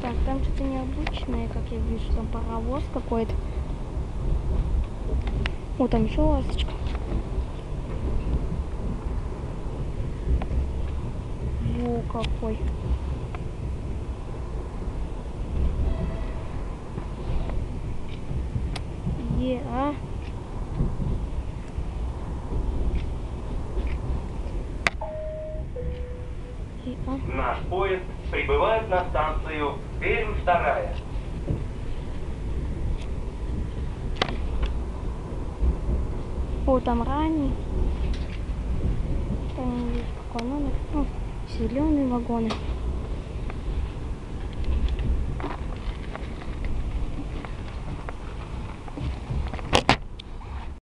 там что-то необычное, как я вижу, там паровоз какой-то. О, там еще ласточка. Во какой. Е, а? Наш поезд прибывает на станцию Пермь вторая. О, там ранний. Там вижу, какой номер. Ну, зеленые вагоны.